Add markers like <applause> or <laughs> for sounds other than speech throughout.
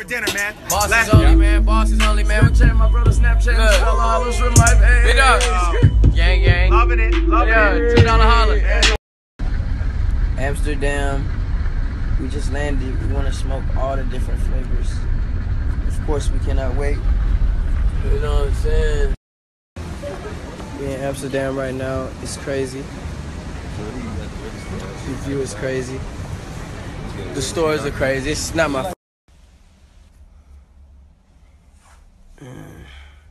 for dinner, man. Boss Last- is only, man. Boss is only, man. Check my brother Snapchat. Look. Holla, holla, shrimp life. Hey, Big dog. Gang, gang. Loving it, loving Yeah, it. two dollar holler. Amsterdam. We just landed. We want to smoke all the different flavors. Of course, we cannot wait. You know what I'm saying? We in Amsterdam right now. It's crazy. The view is crazy. The stores are crazy. It's not my. <sighs>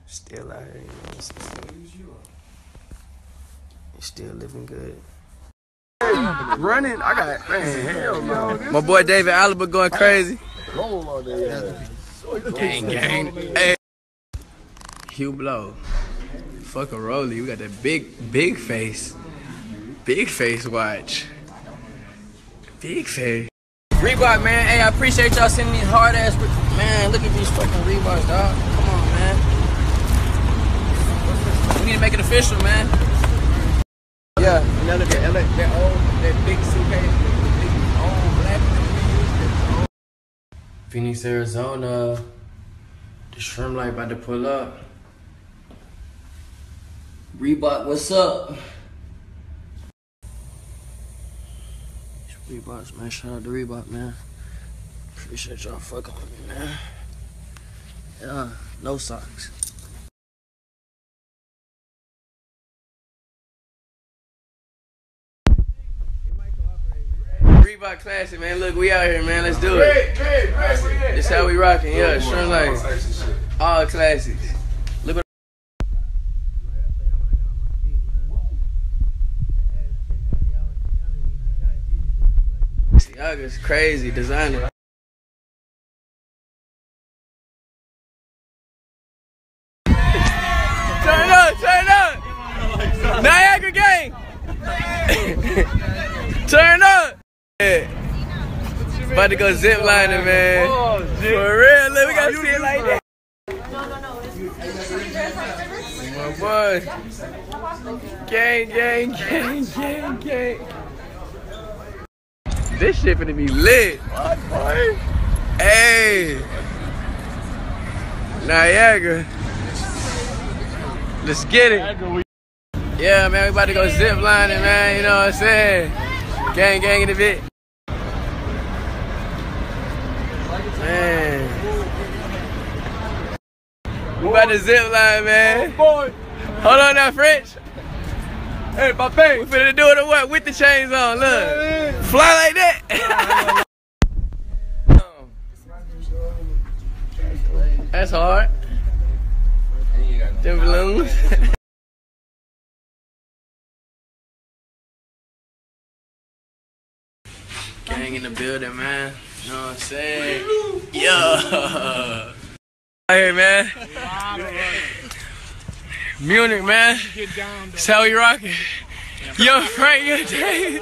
Still out here, you know. It's still, it's still living good. Running, I got, man, hell no. My boy David Alaba going crazy. Roll on there. Gang, gang. Hey. Hugh Blow. Fuck a Rolly. We got that big, big face. Big face watch. Big face. Reebok, man. Hey, I appreciate y'all sending these hard ass. Man, look at these fucking Reeboks, dog. Come on, man. We need to make it official, man. Yeah, and now look that, that old, that big suitcase, the big old black that we use, Phoenix, Arizona. The shrimp light about to pull up. Reebok, what's up? Reeboks, man. Shout out to Reebok, man. Appreciate y'all fucking with me, man. Yeah, no socks. Reebok Classic, man. Look, we out here, man. Let's do it. This how we rocking, yeah. Shrimp light. All classics. Look what. Y'all just crazy designer. Turn up, turn up. Niagara gang. <laughs> turn up. About to go zip lining, man. For real, look, we got shit like that. My boy. Gang, gang, gang, gang, gang. This shit finna be lit. boy. Hey. Niagara. Let's get it. Yeah, man, we about to go zip lining, man. You know what I'm saying? Gang, gang in the bit. Man. We about to zip line, man. Hold on now, French. Hey, my face. We finna do it or what? With the chains on, look. Fly like that. <laughs> That's hard. Them balloons. <laughs> Gang in the building, man. You know what I'm saying? Yeah. <laughs> Here, man. Munich, man. That's how we rocking. Yo, Frank, good day.